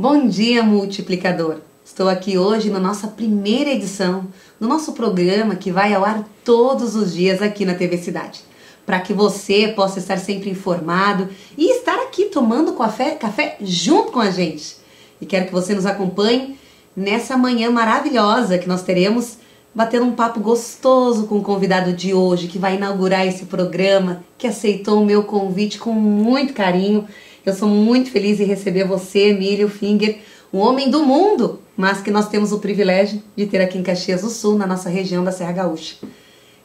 Bom dia, multiplicador! Estou aqui hoje na nossa primeira edição do nosso programa que vai ao ar todos os dias aqui na TV Cidade. Para que você possa estar sempre informado e estar aqui tomando café, café junto com a gente. E quero que você nos acompanhe nessa manhã maravilhosa que nós teremos batendo um papo gostoso com o convidado de hoje que vai inaugurar esse programa, que aceitou o meu convite com muito carinho. Eu sou muito feliz em receber você, Emílio Finger, um homem do mundo, mas que nós temos o privilégio de ter aqui em Caxias do Sul, na nossa região da Serra Gaúcha.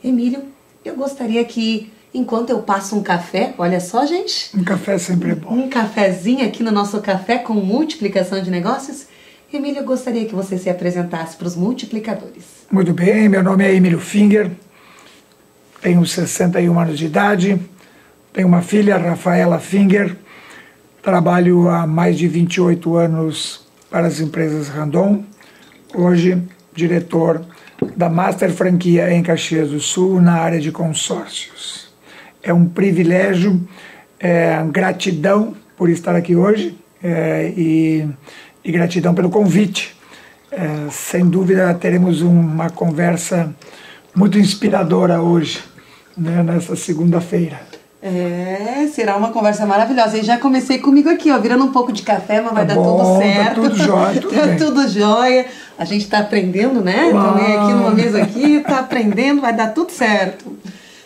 Emílio, eu gostaria que, enquanto eu passo um café, olha só, gente. Um café sempre é bom. Um cafezinho aqui no nosso café com multiplicação de negócios. Emílio, eu gostaria que você se apresentasse para os multiplicadores. Muito bem, meu nome é Emílio Finger, tenho 61 anos de idade, tenho uma filha, Rafaela Finger, trabalho há mais de 28 anos para as empresas Randon, hoje diretor da Master Franquia em Caxias do Sul, na área de consórcios. É um privilégio, é, gratidão por estar aqui hoje é, e, e, gratidão pelo convite. É, sem dúvida teremos uma conversa muito inspiradora hoje, né, nesta segunda-feira. É, será uma conversa maravilhosa. E já comecei comigo aqui, ó, virando um pouco de café, mas vai tá dar bom, tudo certo. Tá tudo jóia, tudo, tá tudo jóia. A gente está aprendendo, né? Uau. Também aqui numa mesa aqui, tá aprendendo, vai dar tudo certo.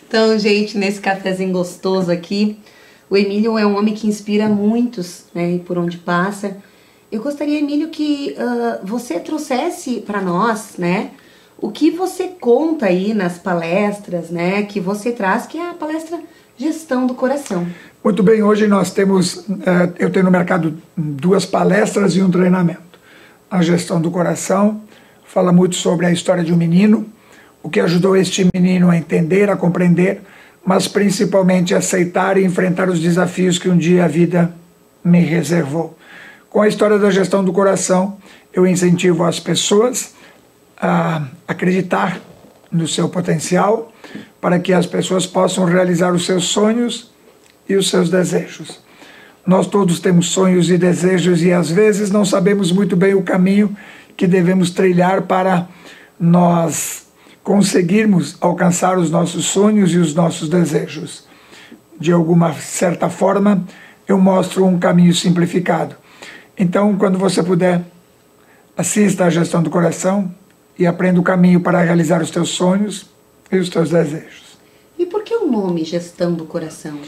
Então, gente, nesse cafezinho gostoso aqui, o Emílio é um homem que inspira muitos, né? Por onde passa. Eu gostaria, Emílio, que uh, você trouxesse para nós, né? O que você conta aí nas palestras, né? Que você traz, que é a palestra Gestão do Coração. Muito bem, hoje nós temos, eu tenho no mercado duas palestras e um treinamento. A Gestão do Coração fala muito sobre a história de um menino, o que ajudou este menino a entender, a compreender, mas principalmente aceitar e enfrentar os desafios que um dia a vida me reservou. Com a história da gestão do coração, eu incentivo as pessoas a acreditar no seu potencial, para que as pessoas possam realizar os seus sonhos e os seus desejos. Nós todos temos sonhos e desejos e às vezes não sabemos muito bem o caminho que devemos trilhar para nós conseguirmos alcançar os nossos sonhos e os nossos desejos. De alguma certa forma, eu mostro um caminho simplificado. Então, quando você puder, assista à gestão do coração e aprenda o caminho para realizar os teus sonhos e os teus desejos. E por que o nome Gestão do Coração?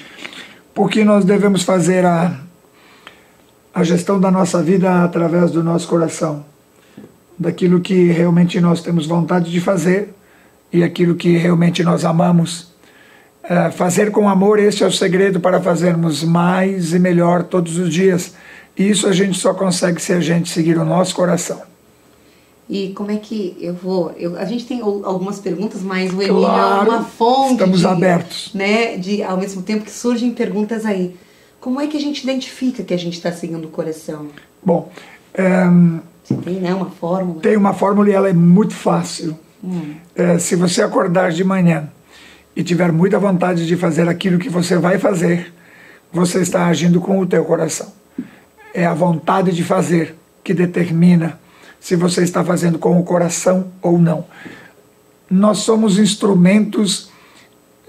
Porque nós devemos fazer a, a gestão da nossa vida através do nosso coração, daquilo que realmente nós temos vontade de fazer e aquilo que realmente nós amamos. É, fazer com amor, esse é o segredo para fazermos mais e melhor todos os dias. E isso a gente só consegue se a gente seguir o nosso coração. E como é que eu vou? Eu, a gente tem algumas perguntas, mas o Emílio claro, é uma fonte. Estamos de, abertos. Né, de, ao mesmo tempo que surgem perguntas aí. Como é que a gente identifica que a gente está seguindo o coração? Bom, é, você tem né, uma fórmula? Tem uma fórmula e ela é muito fácil. Hum. É, se você acordar de manhã e tiver muita vontade de fazer aquilo que você vai fazer, você está agindo com o teu coração. É a vontade de fazer que determina se você está fazendo com o coração ou não. Nós somos instrumentos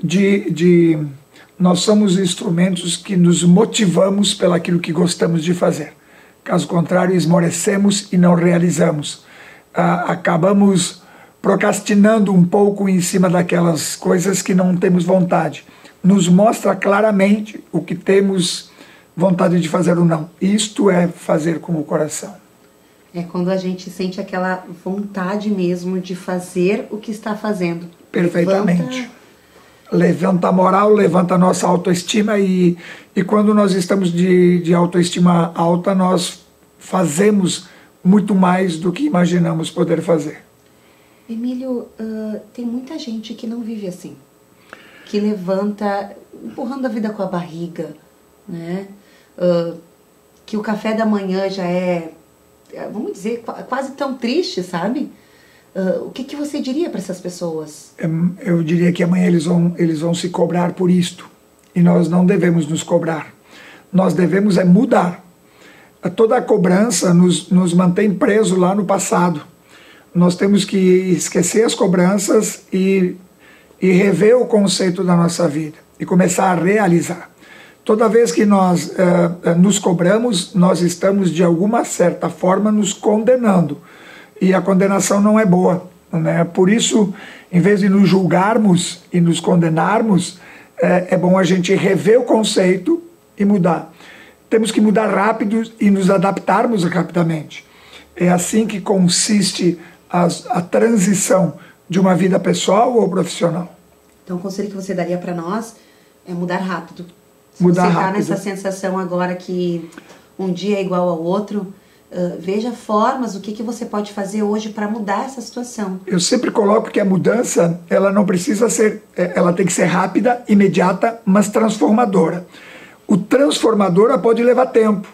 de, de nós somos instrumentos que nos motivamos pelaquilo que gostamos de fazer. Caso contrário, esmorecemos e não realizamos. Ah, acabamos procrastinando um pouco em cima daquelas coisas que não temos vontade. Nos mostra claramente o que temos vontade de fazer ou não. Isto é fazer com o coração. É quando a gente sente aquela vontade mesmo de fazer o que está fazendo. Perfeitamente. Levanta, levanta a moral, levanta a nossa autoestima e, e quando nós estamos de, de autoestima alta, nós fazemos muito mais do que imaginamos poder fazer. Emílio, uh, tem muita gente que não vive assim, que levanta empurrando a vida com a barriga, né? Uh, que o café da manhã já é, vamos dizer, quase tão triste, sabe? Uh, o que, que você diria para essas pessoas? Eu diria que amanhã eles vão, eles vão se cobrar por isto. E nós não devemos nos cobrar. Nós devemos é mudar. toda a cobrança nos, nos mantém preso lá no passado. Nós temos que esquecer as cobranças e, e rever o conceito da nossa vida e começar a realizar. Toda vez que nós uh, nos cobramos, nós estamos de alguma certa forma nos condenando. E a condenação não é boa. Né? Por isso, em vez de nos julgarmos e nos condenarmos, é, é bom a gente rever o conceito e mudar. Temos que mudar rápido e nos adaptarmos rapidamente. É assim que consiste a, a transição de uma vida pessoal ou profissional. Então, o conselho que você daria para nós é mudar rápido. Mudar você está rápido. nessa sensação agora que um dia é igual ao outro, uh, veja formas, o que, que você pode fazer hoje para mudar essa situação. Eu sempre coloco que a mudança, ela não precisa ser, é, ela tem que ser rápida, imediata, mas transformadora. O transformadora pode levar tempo,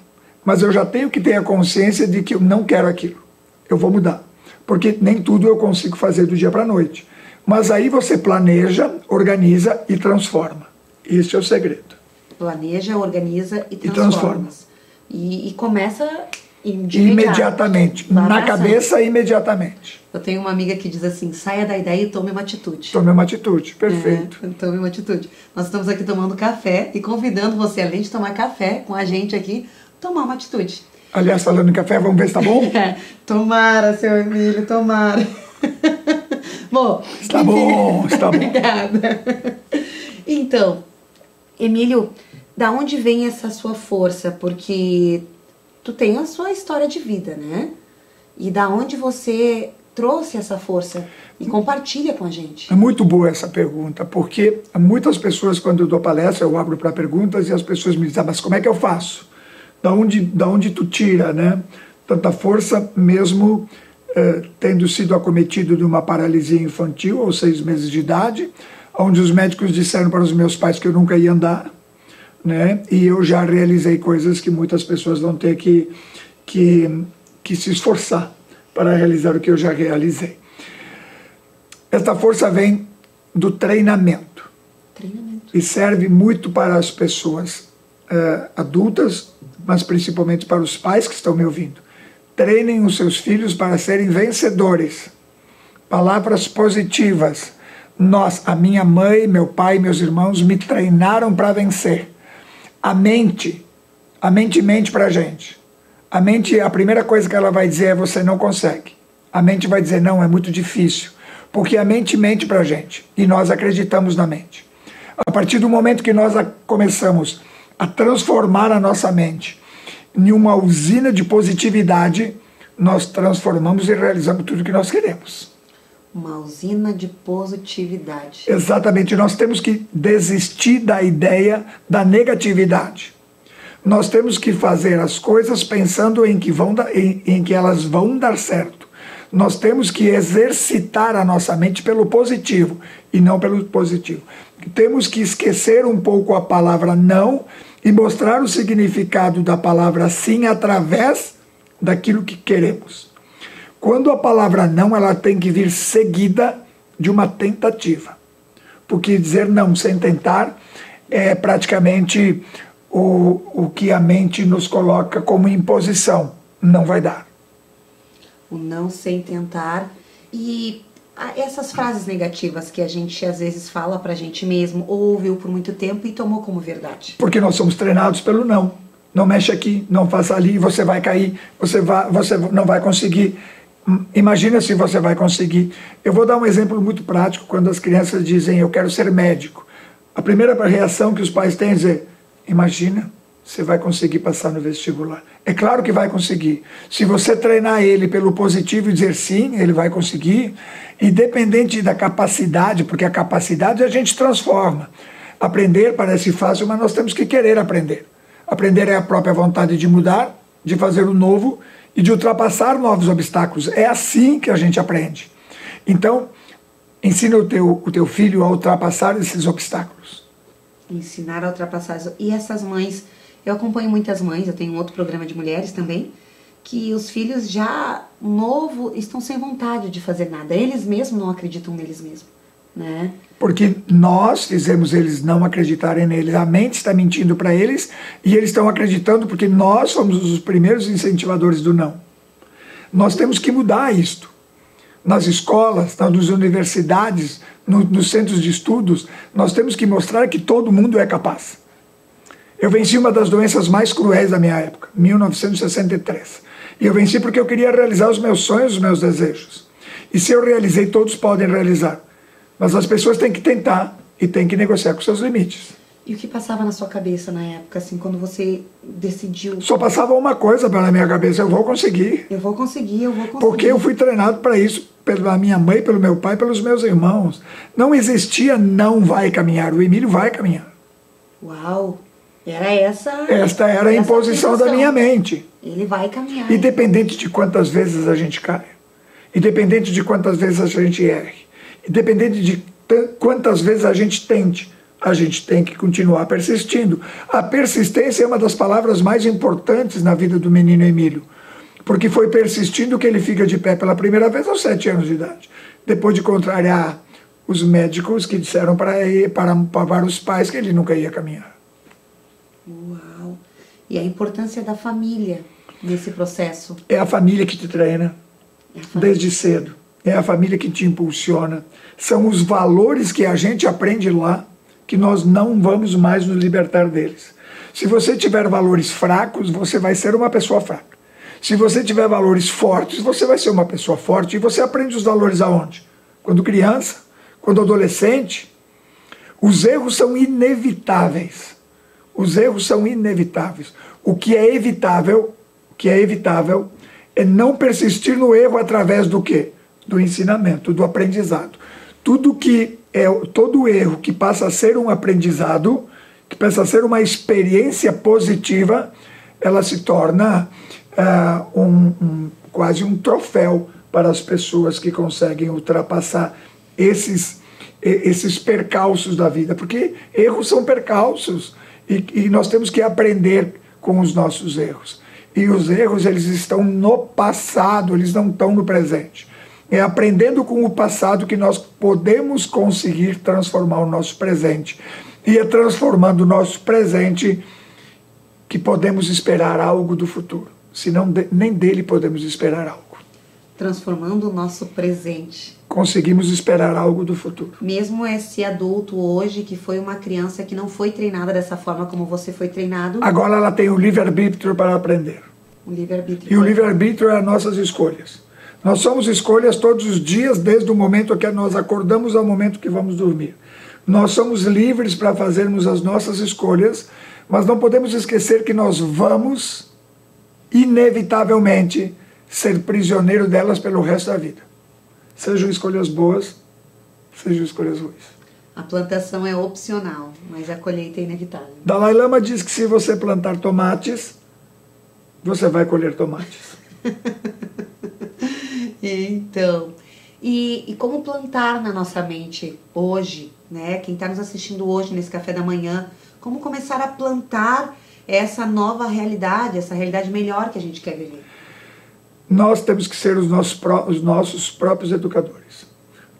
mas eu já tenho que ter a consciência de que eu não quero aquilo. Eu vou mudar, porque nem tudo eu consigo fazer do dia para a noite. Mas aí você planeja, organiza e transforma. Esse é o segredo. Planeja, organiza e transforma. E, transforma. e, e começa imediatamente. Na cabeça, imediatamente. Eu tenho uma amiga que diz assim: saia da ideia e tome uma atitude. Tome uma atitude, perfeito. É, tome uma atitude. Nós estamos aqui tomando café e convidando você, além de tomar café com a gente aqui, tomar uma atitude. Aliás, falando em café, vamos ver se tá bom? tomara, seu Emílio, tomara. bom, está bom, está bom. Obrigada. Então, Emílio, da onde vem essa sua força? Porque tu tem a sua história de vida, né? E da onde você trouxe essa força e compartilha com a gente? É muito boa essa pergunta, porque muitas pessoas, quando eu dou palestra, eu abro para perguntas e as pessoas me dizem, ah, mas como é que eu faço? Da onde, da onde tu tira, né? Tanta força, mesmo eh, tendo sido acometido de uma paralisia infantil aos seis meses de idade, onde os médicos disseram para os meus pais que eu nunca ia andar, né? E eu já realizei coisas que muitas pessoas vão ter que, que, que se esforçar para realizar o que eu já realizei. Esta força vem do treinamento. Treinamento. E serve muito para as pessoas uh, adultas, mas principalmente para os pais que estão me ouvindo. Treinem os seus filhos para serem vencedores. Palavras positivas. Nós, a minha mãe, meu pai, meus irmãos me treinaram para vencer a mente, a mente mente para a gente. A mente, a primeira coisa que ela vai dizer é você não consegue. A mente vai dizer não, é muito difícil. Porque a mente mente para a gente e nós acreditamos na mente. A partir do momento que nós começamos a transformar a nossa mente em uma usina de positividade, nós transformamos e realizamos tudo o que nós queremos. Uma usina de positividade. Exatamente. Nós temos que desistir da ideia da negatividade. Nós temos que fazer as coisas pensando em que, vão em, em que elas vão dar certo. Nós temos que exercitar a nossa mente pelo positivo e não pelo positivo. Temos que esquecer um pouco a palavra não e mostrar o significado da palavra sim através daquilo que queremos. Quando a palavra não, ela tem que vir seguida de uma tentativa. Porque dizer não sem tentar é praticamente o, o que a mente nos coloca como imposição. Não vai dar. O não sem tentar. E essas frases negativas que a gente às vezes fala pra gente mesmo, ou ouviu por muito tempo e tomou como verdade. Porque nós somos treinados pelo não. Não mexe aqui, não faça ali, você vai cair, você, vai, você não vai conseguir. Imagina se você vai conseguir. Eu vou dar um exemplo muito prático quando as crianças dizem eu quero ser médico. A primeira reação que os pais têm é dizer: imagina, você vai conseguir passar no vestibular. É claro que vai conseguir. Se você treinar ele pelo positivo e dizer sim, ele vai conseguir, independente da capacidade, porque a capacidade a gente transforma. Aprender parece fácil, mas nós temos que querer aprender. Aprender é a própria vontade de mudar, de fazer o novo e de ultrapassar novos obstáculos. É assim que a gente aprende. Então, ensina o teu, o teu filho a ultrapassar esses obstáculos. Ensinar a ultrapassar. E essas mães, eu acompanho muitas mães, eu tenho um outro programa de mulheres também, que os filhos já novo estão sem vontade de fazer nada. Eles mesmos não acreditam neles mesmos. Né? Porque nós fizemos eles não acreditarem neles. A mente está mentindo para eles e eles estão acreditando porque nós somos os primeiros incentivadores do não. Nós temos que mudar isto. Nas escolas, nas universidades, no, nos centros de estudos, nós temos que mostrar que todo mundo é capaz. Eu venci uma das doenças mais cruéis da minha época, 1963. E eu venci porque eu queria realizar os meus sonhos, os meus desejos. E se eu realizei, todos podem realizar. Mas as pessoas têm que tentar e têm que negociar com seus limites. E o que passava na sua cabeça na época, assim, quando você decidiu? Só passava uma coisa pela minha cabeça: eu vou conseguir. Eu vou conseguir, eu vou conseguir. Porque eu fui treinado para isso pela minha mãe, pelo meu pai, pelos meus irmãos. Não existia não vai caminhar. O Emílio vai caminhar. Uau! Era essa. Esta era a imposição da minha mente. Ele vai caminhar. Independente de quantas vezes a gente caia. Independente de quantas vezes a gente erre independente de quantas vezes a gente tente, a gente tem que continuar persistindo. A persistência é uma das palavras mais importantes na vida do menino Emílio, porque foi persistindo que ele fica de pé pela primeira vez aos sete anos de idade, depois de contrariar os médicos que disseram para, ele, para, para os pais que ele nunca ia caminhar. Uau! E a importância da família nesse processo? É a família que te treina, é desde cedo é a família que te impulsiona, são os valores que a gente aprende lá que nós não vamos mais nos libertar deles. Se você tiver valores fracos, você vai ser uma pessoa fraca. Se você tiver valores fortes, você vai ser uma pessoa forte. E você aprende os valores aonde? Quando criança, quando adolescente. Os erros são inevitáveis. Os erros são inevitáveis. O que é evitável, o que é evitável é não persistir no erro através do quê? Do ensinamento, do aprendizado. Tudo que é todo erro que passa a ser um aprendizado, que passa a ser uma experiência positiva, ela se torna uh, um, um, quase um troféu para as pessoas que conseguem ultrapassar esses, esses percalços da vida, porque erros são percalços e, e nós temos que aprender com os nossos erros. E os erros eles estão no passado, eles não estão no presente. É aprendendo com o passado que nós podemos conseguir transformar o nosso presente. E é transformando o nosso presente que podemos esperar algo do futuro. Senão de, nem dele podemos esperar algo. Transformando o nosso presente. Conseguimos esperar algo do futuro. Mesmo esse adulto hoje que foi uma criança que não foi treinada dessa forma como você foi treinado. Agora ela tem o livre-arbítrio para aprender. O livre-arbítrio. E o livre-arbítrio é as nossas escolhas. Nós somos escolhas todos os dias, desde o momento que nós acordamos ao momento que vamos dormir. Nós somos livres para fazermos as nossas escolhas, mas não podemos esquecer que nós vamos, inevitavelmente, ser prisioneiro delas pelo resto da vida. Sejam escolhas boas, sejam escolhas ruins. A plantação é opcional, mas a colheita é inevitável. Dalai Lama diz que se você plantar tomates, você vai colher tomates. Então, e, e como plantar na nossa mente hoje, né? Quem está nos assistindo hoje nesse café da manhã, como começar a plantar essa nova realidade, essa realidade melhor que a gente quer viver? Nós temos que ser os nossos, os nossos próprios educadores.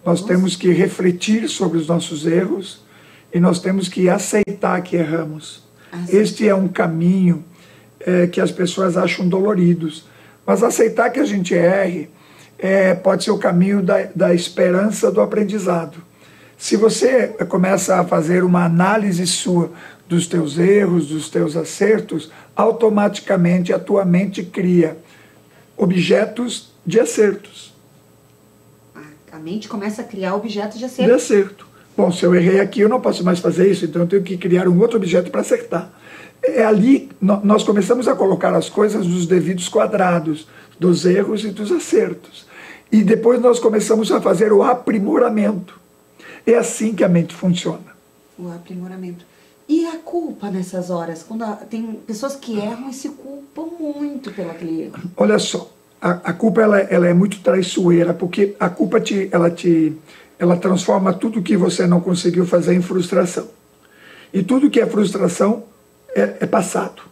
Nós Nossa. temos que refletir sobre os nossos erros e nós temos que aceitar que erramos. Este é um caminho é, que as pessoas acham doloridos. Mas aceitar que a gente erre é, pode ser o caminho da, da esperança do aprendizado. Se você começa a fazer uma análise sua dos teus erros, dos teus acertos, automaticamente a tua mente cria objetos de acertos. A mente começa a criar objetos de acerto. De acerto. Bom, se eu errei aqui, eu não posso mais fazer isso, então eu tenho que criar um outro objeto para acertar. É ali nós começamos a colocar as coisas nos devidos quadrados, dos erros e dos acertos. E depois nós começamos a fazer o aprimoramento. É assim que a mente funciona. O aprimoramento. E a culpa nessas horas? Quando tem pessoas que erram e se culpam muito pelo aquele erro. Olha só, a, a culpa ela, ela é muito traiçoeira, porque a culpa te, ela te, ela transforma tudo que você não conseguiu fazer em frustração. E tudo que é frustração é, é passado.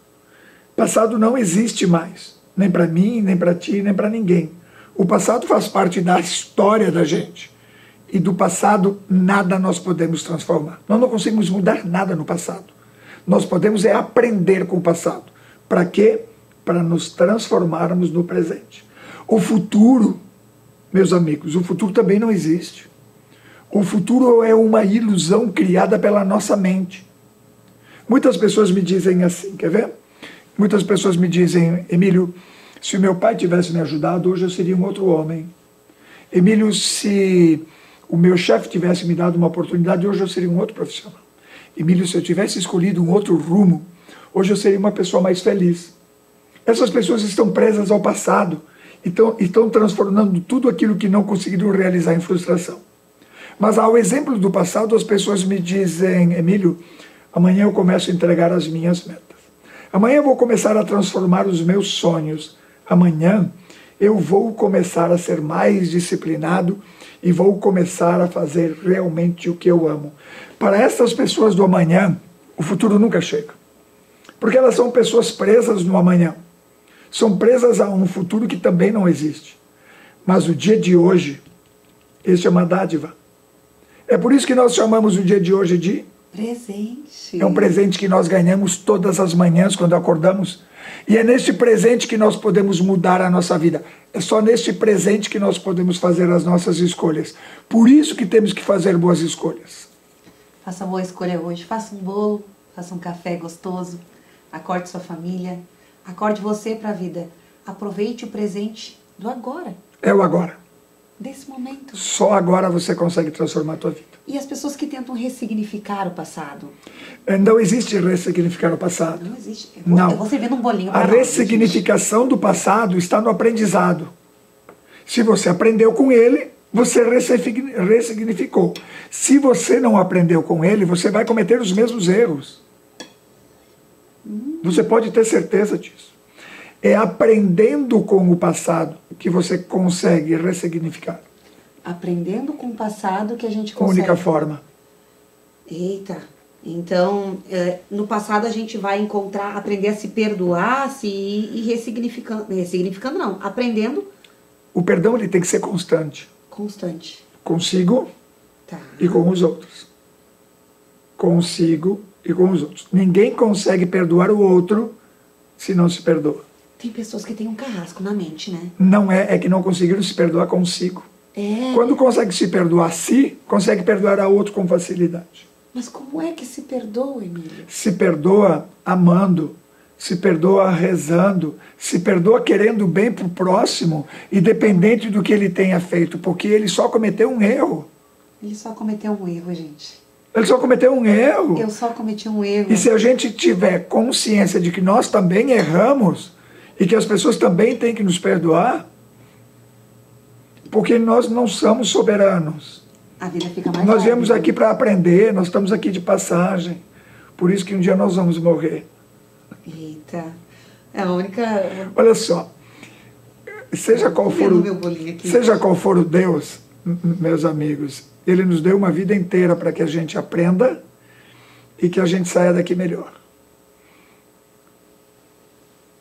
Passado não existe mais, nem para mim, nem para ti, nem para ninguém. O passado faz parte da história da gente. e do passado nada nós podemos transformar. Nós não conseguimos mudar nada no passado. Nós podemos é aprender com o passado. Para quê? Para nos transformarmos no presente. O futuro, meus amigos, o futuro também não existe. O futuro é uma ilusão criada pela nossa mente. Muitas pessoas me dizem assim, quer ver? Muitas pessoas me dizem, Emílio, se o meu pai tivesse me ajudado, hoje eu seria um outro homem. Emílio, se o meu chefe tivesse me dado uma oportunidade, hoje eu seria um outro profissional. Emílio, se eu tivesse escolhido um outro rumo, hoje eu seria uma pessoa mais feliz. Essas pessoas estão presas ao passado e estão, transformando tudo aquilo que não conseguiram realizar em frustração. Mas ao exemplo do passado, as pessoas me dizem, Emílio, amanhã eu começo a entregar as minhas metas. Amanhã eu vou começar a transformar os meus sonhos. Amanhã eu vou começar a ser mais disciplinado e vou começar a fazer realmente o que eu amo. Para essas pessoas do amanhã, o futuro nunca chega. Porque elas são pessoas presas no amanhã. São presas a um futuro que também não existe. Mas o dia de hoje, este é uma dádiva. É por isso que nós chamamos o dia de hoje de presente. É um presente que nós ganhamos todas as manhãs quando acordamos. E é neste presente que nós podemos mudar a nossa vida. É só neste presente que nós podemos fazer as nossas escolhas. Por isso que temos que fazer boas escolhas. Faça boa escolha hoje. Faça um bolo, faça um café gostoso. Acorde sua família. Acorde você para a vida. Aproveite o presente do agora. É o agora desse momento. Só agora você consegue transformar a tua vida. E as pessoas que tentam ressignificar o passado? É, não existe ressignificar o passado. Não existe. Não. Você vê num bolinho. A ressignificação do passado está no aprendizado. Se você aprendeu com ele, você ressignificou. Se você não aprendeu com ele, você vai cometer os mesmos erros. Hum. Você pode ter certeza disso. É aprendendo com o passado que você consegue ressignificar. Aprendendo com o passado que a gente consegue. única forma. Eita. Então, é, no passado a gente vai encontrar, aprender a se perdoar, se e ressignificando, ressignificando não, aprendendo. O perdão ele tem que ser constante. Constante. Consigo tá. e com os outros. Consigo e com os outros. Ninguém consegue perdoar o outro se não se perdoa. Tem pessoas que têm um carrasco na mente, né? Não é, é que não conseguiram se perdoar consigo. É. Quando consegue se perdoar a si, consegue perdoar a outro com facilidade. Mas como é que se perdoa, Emílio? Se perdoa amando, se perdoa rezando, se perdoa querendo bem para o próximo, independente do que ele tenha feito, porque ele só cometeu um erro. Ele só cometeu um erro, gente. Ele só cometeu um erro. Eu só cometi um erro. E se a gente tiver consciência de que nós também erramos, e que as pessoas também têm que nos perdoar, porque nós não somos soberanos. A vida fica mais Nós viemos aqui para aprender, nós estamos aqui de passagem. Por isso que um dia nós vamos morrer. Eita. É a única. Olha só. Seja qual for o, seja qual for o Deus, meus amigos, ele nos deu uma vida inteira para que a gente aprenda e que a gente saia daqui melhor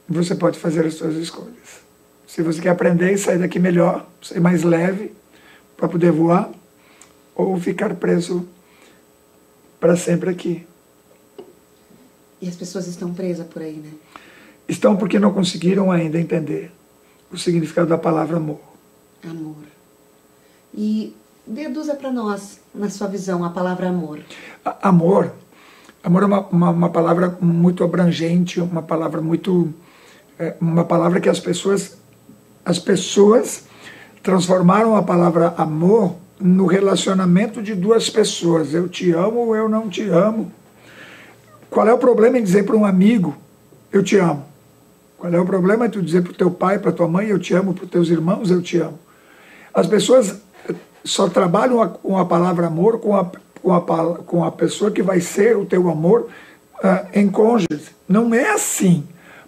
você pode fazer as suas escolhas. Se você quer aprender e sair daqui melhor, ser mais leve para poder voar, ou ficar preso para sempre aqui. E as pessoas estão presas por aí, né? Estão porque não conseguiram ainda entender o significado da palavra amor. Amor. E deduza para nós, na sua visão, a palavra amor. A amor. Amor é uma, uma, uma palavra muito abrangente, uma palavra muito é uma palavra que as pessoas as pessoas transformaram a palavra amor no relacionamento de duas pessoas. Eu te amo ou eu não te amo. Qual é o problema em dizer para um amigo, eu te amo? Qual é o problema em tu dizer para o teu pai, para tua mãe, eu te amo, para os teus irmãos, eu te amo? As pessoas só trabalham com a palavra amor com a, com a, com a pessoa que vai ser o teu amor uh, em cônjuge. Não é assim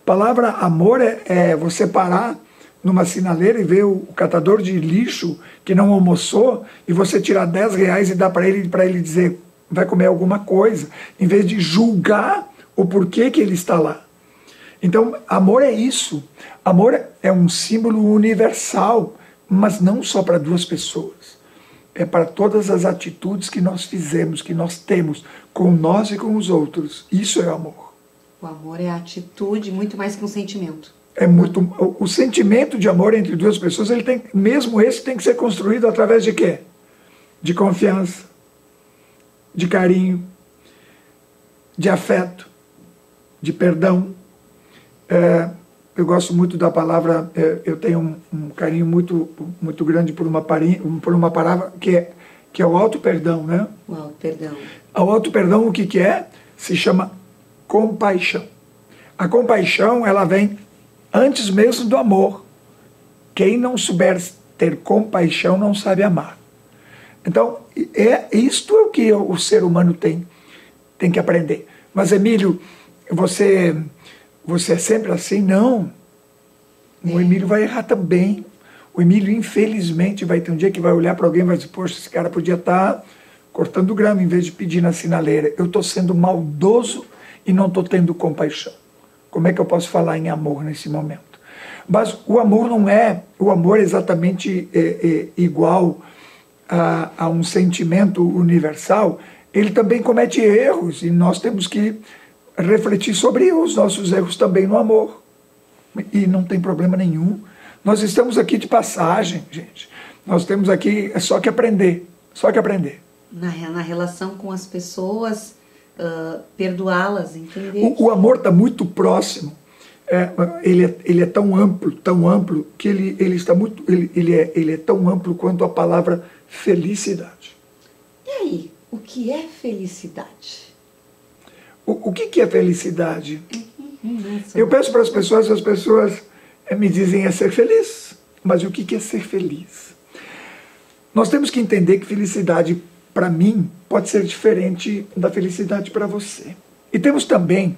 palavra amor é, é você parar numa sinaleira e ver o catador de lixo que não almoçou e você tirar 10 reais e dar para ele para ele dizer vai comer alguma coisa, em vez de julgar o porquê que ele está lá. Então, amor é isso. Amor é um símbolo universal, mas não só para duas pessoas. é para todas as atitudes que nós fizemos, que nós temos com nós e com os outros. Isso é amor. O amor é atitude muito mais que um sentimento. É muito o, o sentimento de amor entre duas pessoas, ele tem, mesmo esse tem que ser construído através de quê? De confiança, de carinho, de afeto, de perdão. É, eu gosto muito da palavra, é, eu tenho um, um, carinho muito, muito grande por uma, por uma palavra que é, que é o auto-perdão, né? O auto-perdão. O auto-perdão, o que, que é? Se chama compaixão. A compaixão, ela vem antes mesmo do amor. Quem não souber ter compaixão não sabe amar. Então, é isto é o que o ser humano tem, tem que aprender. Mas, Emílio, você você é sempre assim? Não. O Emílio vai errar também. O Emílio, infelizmente, vai ter um dia que vai olhar para alguém e vai dizer: Poxa, esse cara podia estar tá cortando grama em vez de pedir na sinaleira. Eu estou sendo maldoso e não estou tendo compaixão. Como é que eu posso falar em amor nesse momento? Mas o amor não é o amor exatamente é, é, igual a, a um sentimento universal. Ele também comete erros e nós temos que refletir sobre os nossos erros também no amor. E não tem problema nenhum. Nós estamos aqui de passagem, gente. Nós temos aqui é só que aprender, só que aprender. Na, na relação com as pessoas, uh, perdoá-las, entender. O, o amor está muito próximo. É, ele, é, ele é tão amplo, tão amplo, que ele, ele está muito. Ele, ele, é, ele é tão amplo quanto a palavra felicidade. E aí, o que é felicidade? O, o que, que é felicidade? Eu peço para as pessoas, as pessoas eh, me dizem é ser feliz. Mas o que, que é ser feliz? Nós temos que entender que felicidade, para mim, pode ser diferente da felicidade para você. E temos também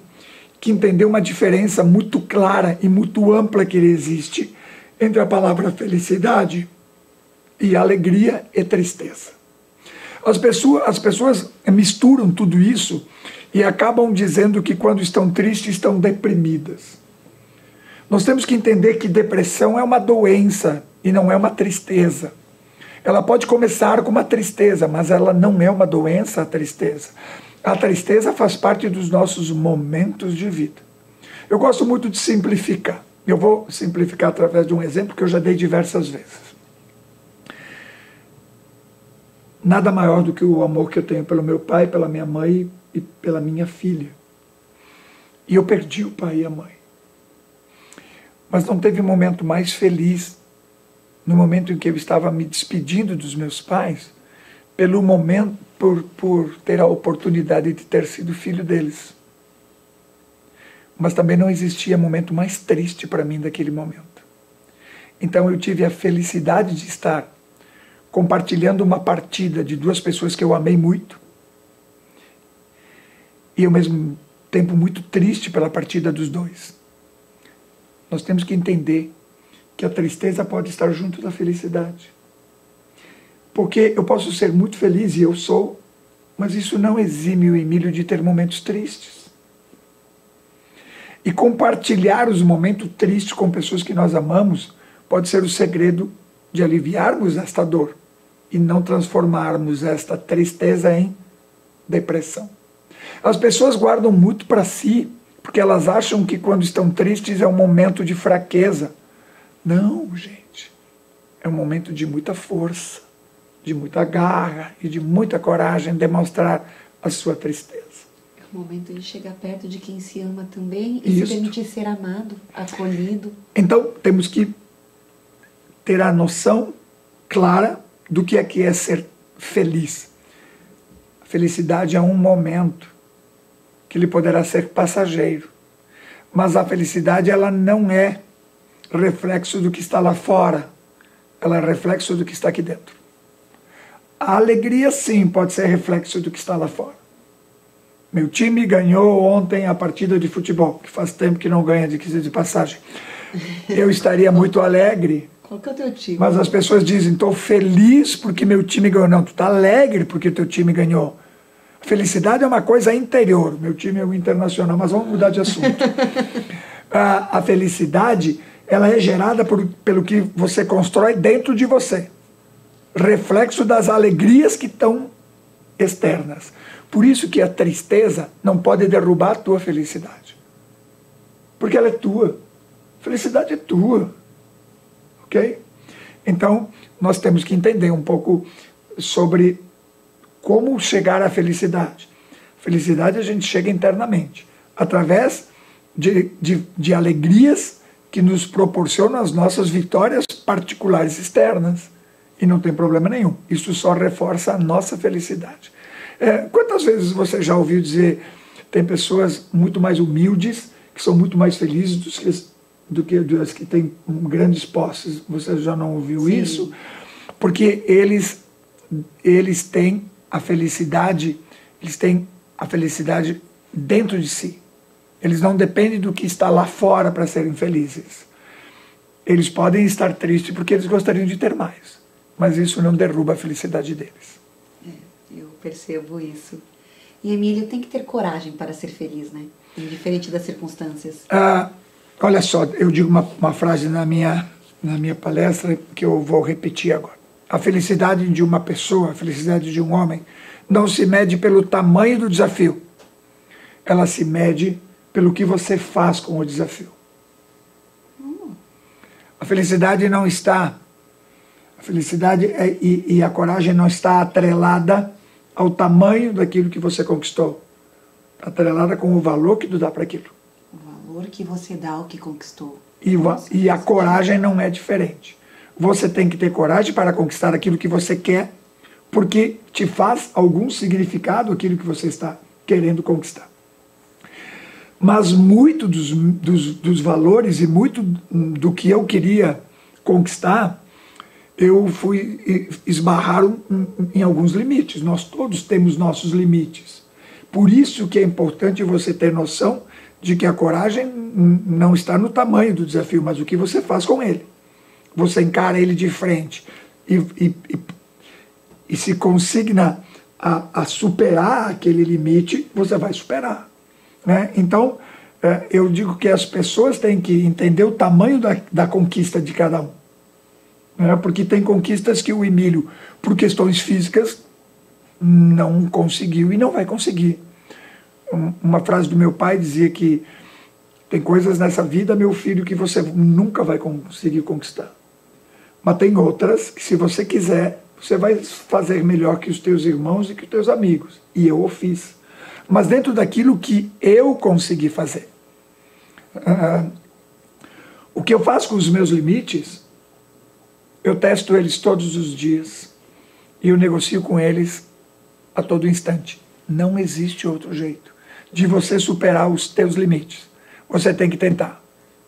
que entender uma diferença muito clara e muito ampla que existe entre a palavra felicidade e alegria e tristeza. As pessoas, as pessoas misturam tudo isso e acabam dizendo que quando estão tristes estão deprimidas. Nós temos que entender que depressão é uma doença e não é uma tristeza. Ela pode começar com uma tristeza, mas ela não é uma doença, a tristeza. A tristeza faz parte dos nossos momentos de vida. Eu gosto muito de simplificar. Eu vou simplificar através de um exemplo que eu já dei diversas vezes. Nada maior do que o amor que eu tenho pelo meu pai, pela minha mãe e pela minha filha. E eu perdi o pai e a mãe. Mas não teve momento mais feliz no momento em que eu estava me despedindo dos meus pais, pelo momento, por, por ter a oportunidade de ter sido filho deles. Mas também não existia momento mais triste para mim daquele momento. Então eu tive a felicidade de estar compartilhando uma partida de duas pessoas que eu amei muito, e ao mesmo tempo muito triste pela partida dos dois. Nós temos que entender que a tristeza pode estar junto da felicidade. Porque eu posso ser muito feliz e eu sou, mas isso não exime o Emílio de ter momentos tristes. E compartilhar os momentos tristes com pessoas que nós amamos pode ser o segredo de aliviarmos esta dor e não transformarmos esta tristeza em depressão. As pessoas guardam muito para si, porque elas acham que quando estão tristes é um momento de fraqueza. Não, gente. É um momento de muita força, de muita garra e de muita coragem demonstrar a sua tristeza. É o momento de chegar perto de quem se ama também e Isso. se permitir ser amado, acolhido. Então, temos que ter a noção clara do que é que é ser feliz. A felicidade é um momento que ele poderá ser passageiro. Mas a felicidade ela não é reflexo do que está lá fora, ela é reflexo do que está aqui dentro. A alegria sim pode ser reflexo do que está lá fora. Meu time ganhou ontem a partida de futebol, que faz tempo que não ganha de de passagem. Eu estaria muito alegre. Qual que é o teu time? Mas as pessoas dizem, estou feliz porque meu time ganhou. Não, tu está alegre porque teu time ganhou. Felicidade é uma coisa interior. Meu time é o internacional, mas vamos mudar de assunto. a, a, felicidade ela é gerada por, pelo que você constrói dentro de você. reflexo das alegrias que estão externas. Por isso que a tristeza não pode derrubar a tua felicidade. Porque ela é tua. Felicidade é tua. Ok? Então, nós temos que entender um pouco sobre como chegar à felicidade. Felicidade a gente chega internamente, através de, de, de alegrias que nos proporcionam as nossas vitórias particulares externas. E não tem problema nenhum. Isso só reforça a nossa felicidade. É, quantas vezes você já ouviu dizer tem pessoas muito mais humildes que são muito mais felizes do que, do que as que têm grandes posses? Você já não ouviu Sim. isso? Porque eles, eles têm a felicidade, eles têm a felicidade dentro de si. Eles não dependem do que está lá fora para serem felizes. Eles podem estar tristes porque eles gostariam de ter mais, mas isso não derruba a felicidade deles. É, eu percebo isso. E Emílio tem que ter coragem para ser feliz, né? Indiferente das circunstâncias. Ah, olha só, eu digo uma, uma frase na minha, na minha palestra que eu vou repetir agora. A felicidade de uma pessoa, a felicidade de um homem, não se mede pelo tamanho do desafio. Ela se mede pelo que você faz com o desafio. A felicidade não está, a felicidade é, e, e a coragem não está atrelada ao tamanho daquilo que você conquistou. Atrelada com o valor que tu dá para aquilo. O valor que você dá ao que conquistou. E, e a coragem não é diferente. Você tem que ter coragem para conquistar aquilo que você quer, porque te faz algum significado aquilo que você está querendo conquistar. Mas muito dos, dos, dos valores e muito do que eu queria conquistar, eu fui esbarrar em alguns limites. Nós todos temos nossos limites. Por isso que é importante você ter noção de que a coragem não está no tamanho do desafio, mas o que você faz com ele. Você encara ele de frente e, e, e, e se consigna a, a superar aquele limite, você vai superar. Né? Então, é, eu digo que as pessoas têm que entender o tamanho da, da conquista de cada um. Né? Porque tem conquistas que o Emílio, por questões físicas, não conseguiu e não vai conseguir. Uma frase do meu pai dizia que tem coisas nessa vida, meu filho, que você nunca vai conseguir conquistar. Mas tem outras que, se você quiser, você vai fazer melhor que os teus irmãos e que os teus amigos. E eu o fiz mas dentro daquilo que eu consegui fazer. Uh, o que eu faço com os meus limites, eu testo eles todos os dias e eu negocio com eles a todo instante. Não existe outro jeito de você superar os teus limites. Você tem que tentar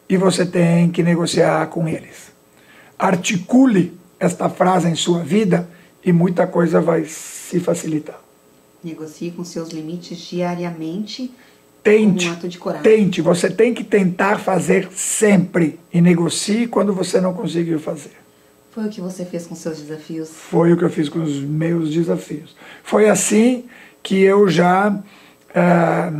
e você tem que negociar com eles. Articule esta frase em sua vida e muita coisa vai se facilitar. Negocie com seus limites diariamente. Tente, um ato de coragem. tente. Você tem que tentar fazer sempre. E negocie quando você não conseguiu fazer. Foi o que você fez com seus desafios? Foi o que eu fiz com os meus desafios. Foi assim que eu já é,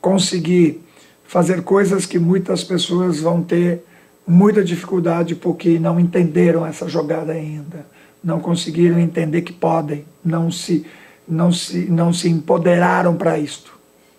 consegui fazer coisas que muitas pessoas vão ter muita dificuldade porque não entenderam essa jogada ainda. Não conseguiram entender que podem, não se não se, não se empoderaram para isto.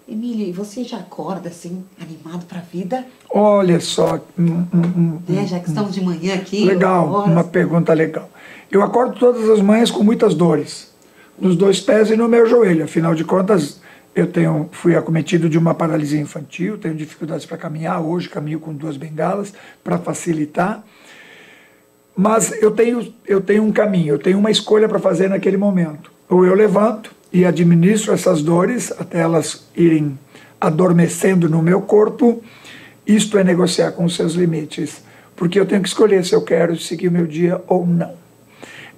Emílio, e você já acorda assim, animado para a vida? Olha só. Hum, hum, hum, é, já que estamos de manhã aqui. Legal, horas. uma pergunta legal. Eu acordo todas as manhãs com muitas dores, nos dois pés e no meu joelho. Afinal de contas, eu tenho, fui acometido de uma paralisia infantil, tenho dificuldades para caminhar. Hoje caminho com duas bengalas para facilitar. Mas eu tenho, eu tenho um caminho, eu tenho uma escolha para fazer naquele momento ou eu levanto e administro essas dores até elas irem adormecendo no meu corpo. Isto é negociar com os seus limites, porque eu tenho que escolher se eu quero seguir o meu dia ou não.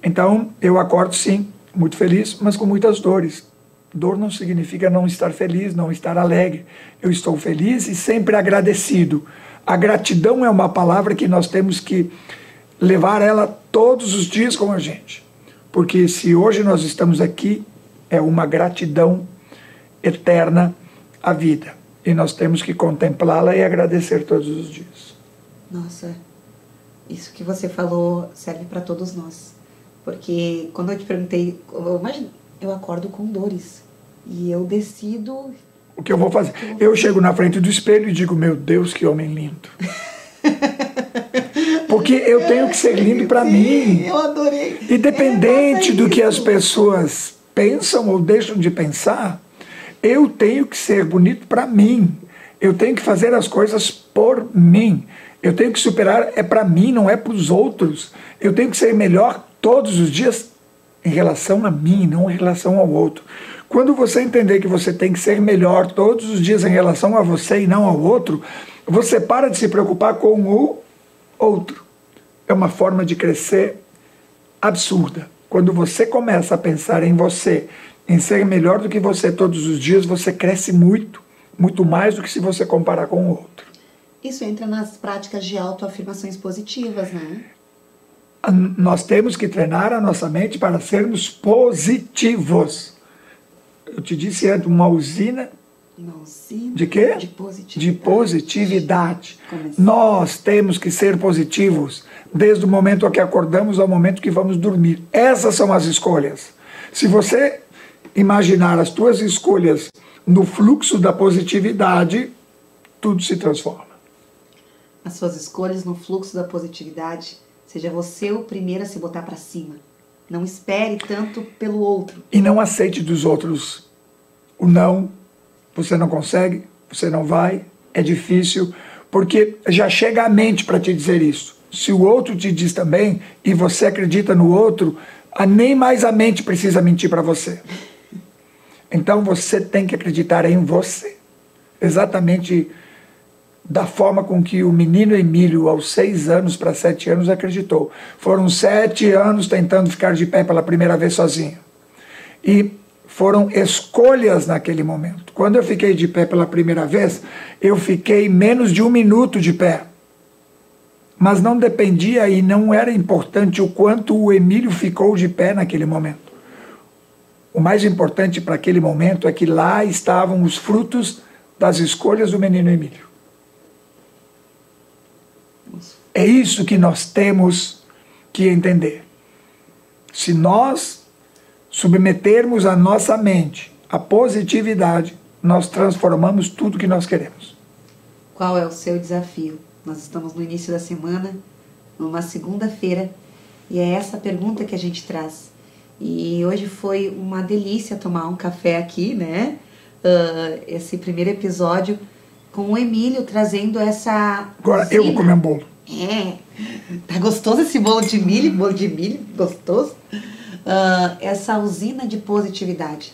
Então, eu acordo sim, muito feliz, mas com muitas dores. Dor não significa não estar feliz, não estar alegre. Eu estou feliz e sempre agradecido. A gratidão é uma palavra que nós temos que levar ela todos os dias com a gente. Porque se hoje nós estamos aqui, é uma gratidão eterna à vida. E nós temos que contemplá-la e agradecer todos os dias. Nossa, isso que você falou serve para todos nós. Porque quando eu te perguntei, eu, imagino, eu acordo com dores e eu decido. O que eu vou fazer? Eu chego na frente do espelho e digo: Meu Deus, que homem lindo. Porque eu tenho que ser lindo para mim. Eu adorei. Independente do que as pessoas pensam ou deixam de pensar, eu tenho que ser bonito para mim. Eu tenho que fazer as coisas por mim. Eu tenho que superar, é para mim, não é para os outros. Eu tenho que ser melhor todos os dias em relação a mim, não em relação ao outro. Quando você entender que você tem que ser melhor todos os dias em relação a você e não ao outro, você para de se preocupar com o outro. É uma forma de crescer absurda. Quando você começa a pensar em você, em ser melhor do que você todos os dias, você cresce muito, muito mais do que se você comparar com o outro. Isso entra nas práticas de autoafirmações positivas, né? Nós temos que treinar a nossa mente para sermos positivos. Eu te disse, usina uma usina de quê? De positividade. De positividade. Nós temos que ser positivos desde o momento que acordamos ao momento que vamos dormir. Essas são as escolhas. Se você imaginar as tuas escolhas no fluxo da positividade, tudo se transforma. As suas escolhas no fluxo da positividade, seja você o primeiro a se botar para cima. Não espere tanto pelo outro. E não aceite dos outros o não. Você não consegue, você não vai, é difícil, porque já chega a mente para te dizer isso. Se o outro te diz também e você acredita no outro, nem mais a mente precisa mentir para você. Então você tem que acreditar em você. Exatamente da forma com que o menino Emílio, aos seis anos para sete anos, acreditou. Foram sete anos tentando ficar de pé pela primeira vez sozinho. E foram escolhas naquele momento. Quando eu fiquei de pé pela primeira vez, eu fiquei menos de um minuto de pé. Mas não dependia e não era importante o quanto o Emílio ficou de pé naquele momento. O mais importante para aquele momento é que lá estavam os frutos das escolhas do menino Emílio. É isso que nós temos que entender. Se nós submetermos a nossa mente à positividade, nós transformamos tudo que nós queremos. Qual é o seu desafio? Nós estamos no início da semana, numa segunda-feira, e é essa pergunta que a gente traz. E hoje foi uma delícia tomar um café aqui, né? Uh, esse primeiro episódio com o Emílio trazendo essa. Agora eu vou comer um bolo. É. Tá gostoso esse bolo de milho? Bolo de milho, gostoso. Uh, essa usina de positividade.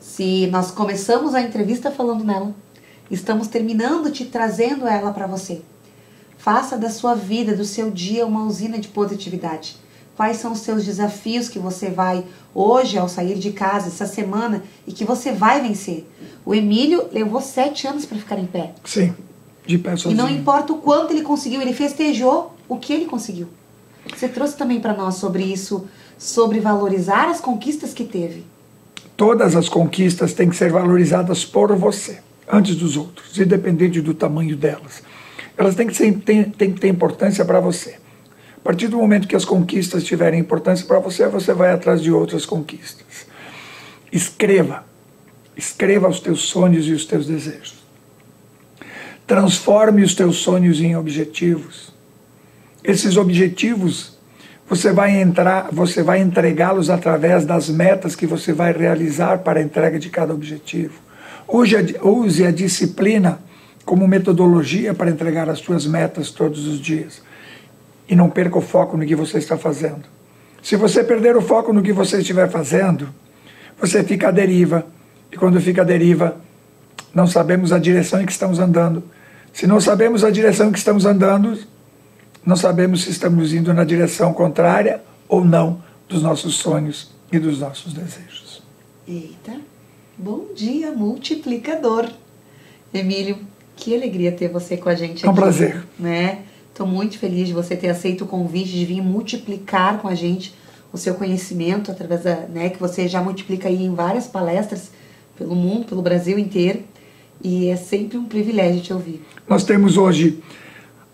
Se nós começamos a entrevista falando nela, estamos terminando te trazendo ela para você. Faça da sua vida, do seu dia, uma usina de positividade. Quais são os seus desafios que você vai hoje ao sair de casa, essa semana, e que você vai vencer? O Emílio levou sete anos para ficar em pé. Sim, de pé sozinho. E não importa o quanto ele conseguiu, ele festejou o que ele conseguiu. Você trouxe também para nós sobre isso, sobre valorizar as conquistas que teve. Todas as conquistas têm que ser valorizadas por você, antes dos outros, independente do tamanho delas. Elas têm que, ser, têm, têm que ter importância para você. A partir do momento que as conquistas tiverem importância para você, você vai atrás de outras conquistas. Escreva. Escreva os teus sonhos e os teus desejos. Transforme os teus sonhos em objetivos. Esses objetivos você vai entrar, você vai entregá-los através das metas que você vai realizar para a entrega de cada objetivo. Use a, disciplina como metodologia para entregar as suas metas todos os dias e não perca o foco no que você está fazendo. Se você perder o foco no que você estiver fazendo, você fica à deriva. E quando fica à deriva, não sabemos a direção em que estamos andando. Se não sabemos a direção em que estamos andando, não sabemos se estamos indo na direção contrária ou não dos nossos sonhos e dos nossos desejos. Eita, bom dia, multiplicador. Emílio, que alegria ter você com a gente É um aqui. prazer. Né? Estou muito feliz de você ter aceito o convite de vir multiplicar com a gente o seu conhecimento através da, né, que você já multiplica aí em várias palestras pelo mundo, pelo Brasil inteiro. E é sempre um privilégio te ouvir. Nós temos hoje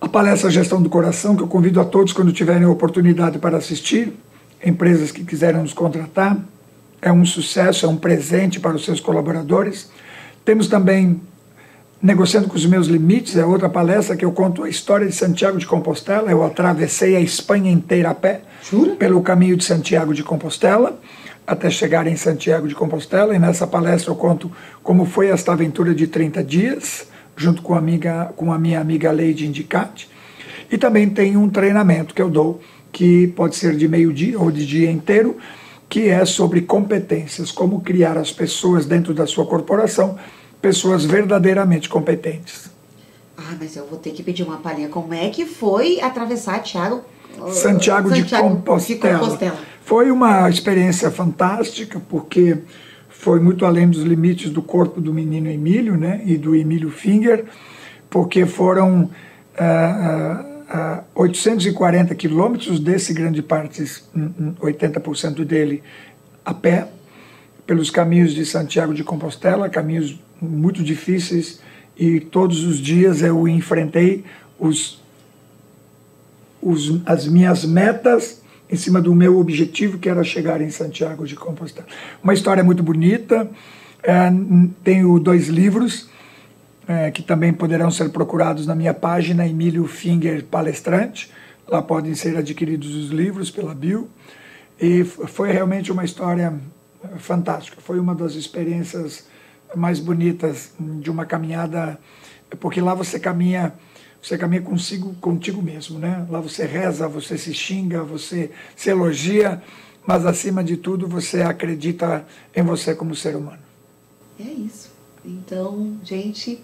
a palestra Gestão do Coração, que eu convido a todos, quando tiverem a oportunidade para assistir. empresas que quiserem nos contratar. É um sucesso, é um presente para os seus colaboradores. Temos também Negociando com os Meus Limites, é outra palestra que eu conto a história de Santiago de Compostela. Eu atravessei a Espanha inteira a pé, Jura? pelo caminho de Santiago de Compostela, até chegar em Santiago de Compostela. E nessa palestra eu conto como foi esta aventura de 30 dias, junto com a, amiga, com a minha amiga Leide Indicati. E também tem um treinamento que eu dou, que pode ser de meio-dia ou de dia inteiro, que é sobre competências, como criar as pessoas dentro da sua corporação pessoas verdadeiramente competentes. Ah, mas eu vou ter que pedir uma palhinha. Como é que foi atravessar Tiago? Santiago, Santiago de, Compostela. de Compostela. Foi uma experiência fantástica, porque foi muito além dos limites do corpo do menino Emílio né, e do Emílio Finger, porque foram uh, uh, uh, 840 quilômetros, desse grande parte, 80% dele a pé, pelos caminhos de Santiago de Compostela, caminhos muito difíceis e todos os dias eu enfrentei os, os, as minhas metas em cima do meu objetivo, que era chegar em Santiago de Compostela. Uma história muito bonita. É, tenho dois livros é, que também poderão ser procurados na minha página, Emílio Finger Palestrante. Lá podem ser adquiridos os livros pela Bio. E foi realmente uma história fantástica. Foi uma das experiências mais bonitas de uma caminhada, porque lá você caminha, você caminha consigo, contigo mesmo, né? Lá você reza, você se xinga, você se elogia, mas acima de tudo você acredita em você como ser humano. É isso. Então, gente,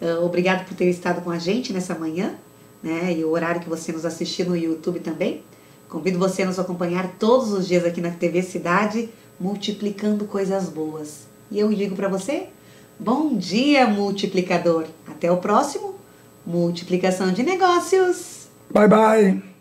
uh, obrigado por ter estado com a gente nessa manhã, né? E o horário que você nos assistiu no YouTube também. Convido você a nos acompanhar todos os dias aqui na TV Cidade, multiplicando coisas boas. E eu digo para você, bom dia, multiplicador. Até o próximo Multiplicação de Negócios. Bye, bye.